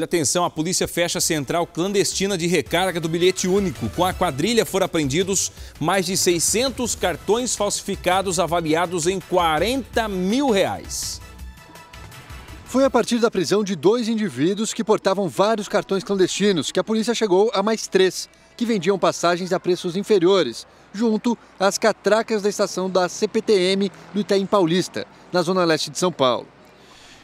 Atenção, a polícia fecha a central clandestina de recarga do bilhete único. Com a quadrilha foram apreendidos mais de 600 cartões falsificados avaliados em 40 mil reais. Foi a partir da prisão de dois indivíduos que portavam vários cartões clandestinos que a polícia chegou a mais três, que vendiam passagens a preços inferiores, junto às catracas da estação da CPTM do Itaim Paulista, na zona leste de São Paulo.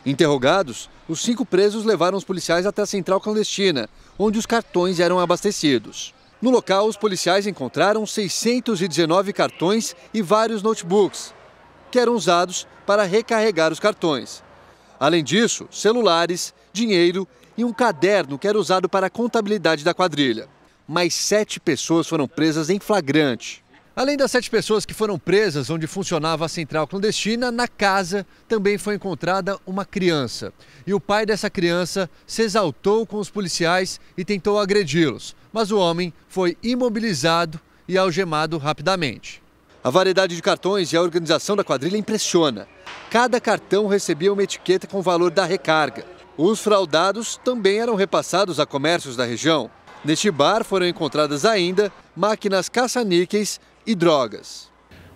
Interrogados, os cinco presos levaram os policiais até a central clandestina, onde os cartões eram abastecidos. No local, os policiais encontraram 619 cartões e vários notebooks, que eram usados para recarregar os cartões. Além disso, celulares, dinheiro e um caderno que era usado para a contabilidade da quadrilha. Mais sete pessoas foram presas em flagrante. Além das sete pessoas que foram presas onde funcionava a central clandestina, na casa também foi encontrada uma criança. E o pai dessa criança se exaltou com os policiais e tentou agredi-los. Mas o homem foi imobilizado e algemado rapidamente. A variedade de cartões e a organização da quadrilha impressiona. Cada cartão recebia uma etiqueta com o valor da recarga. Os fraudados também eram repassados a comércios da região. Neste bar foram encontradas ainda máquinas caça-níqueis e drogas.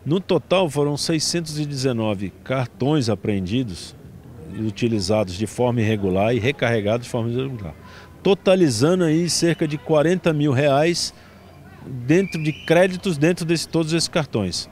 No total foram 619 cartões apreendidos utilizados de forma irregular e recarregados de forma irregular, totalizando aí cerca de 40 mil reais dentro de créditos dentro de todos esses cartões.